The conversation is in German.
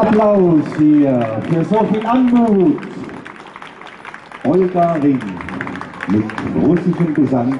Applaus hier für so viel Anmut. Olga Ring mit russischem Gesang.